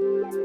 Thank you.